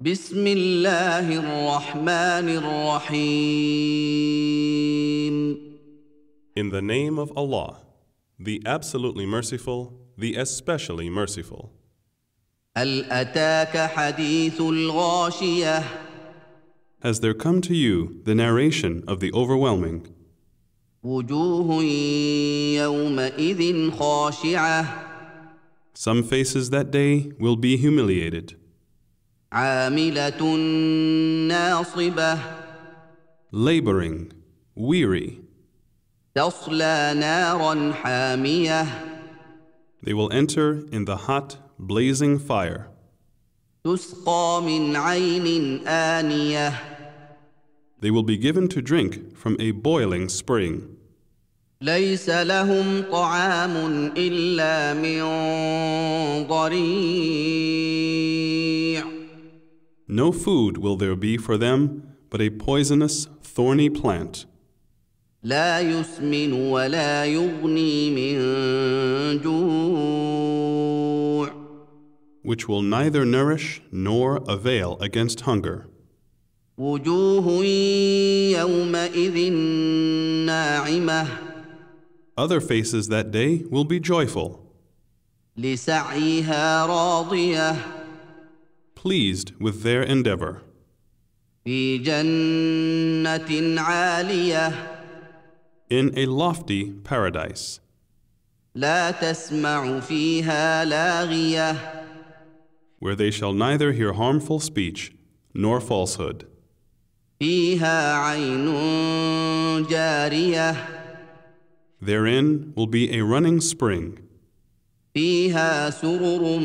بسم الله الرحمن الرحيم In the name of Allah, the absolutely merciful, the especially merciful. هل أتاك حديث الغاشية Has there come to you the narration of the overwhelming? وجوه يومئذ خاشعة Some faces that day will be humiliated, عاملة ناصبة laboring, weary. تصلى نارا حامية They will enter in the hot, blazing fire. تسقى من عين آنية They will be given to drink from a boiling spring. ليس لهم طعام إلا من ضريع No food will there be for them but a poisonous, thorny plant, لا يسمن ولا يغني من جوع which will neither nourish nor avail against hunger. وجوه يومئذ ناعمة Other faces that day will be joyful, لسعيها راضية pleased with their endeavor, في جنة عالية in a lofty paradise. لا تسمع فيها لاغية where they shall neither hear harmful speech nor falsehood. فيها عين جارية Therein will be a running spring, فيها سرر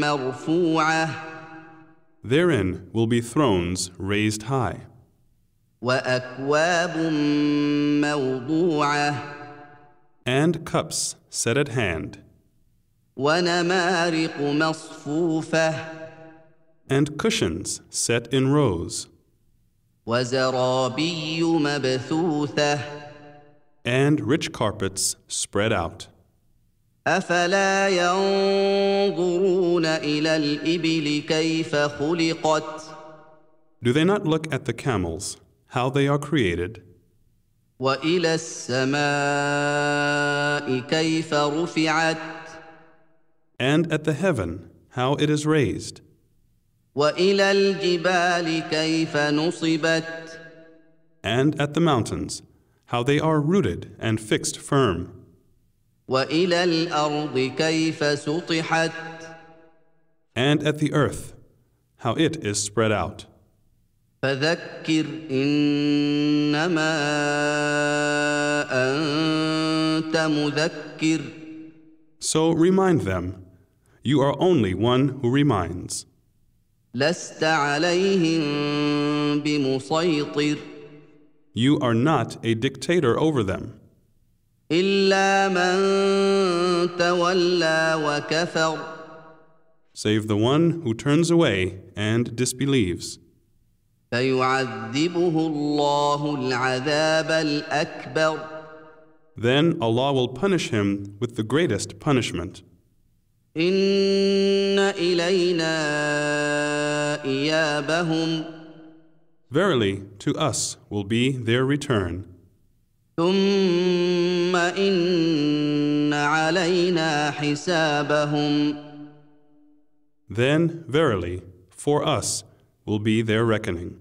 مرفوعة Therein will be thrones raised high. And cups set at hand. And cushions set in rows. And rich carpets spread out. أفلا ينظرون إلى الإبل كيف خلقت Do they not look at the camels, how they are created, وإلى السماء كيف رفعت and at the heaven, how it is raised, وإلى الجبال كيف نصبت and at the mountains, how they are rooted and fixed firm, وإلى الأرض كيف سطحت and at the earth, how it is spread out. فذكر إنما أنت مذكر So remind them, you are only one who reminds. لست عليهم بمسيطر You are not a dictator over them, إلا من تولى وكفر save the one who turns away and disbelieves. فيعذبه الله العذاب الأكبر Then Allah will punish him with the greatest punishment. إن إلينا إيابهم Verily, to us will be their return. ثم إن علينا حسابهم Then, verily, for us will be their reckoning.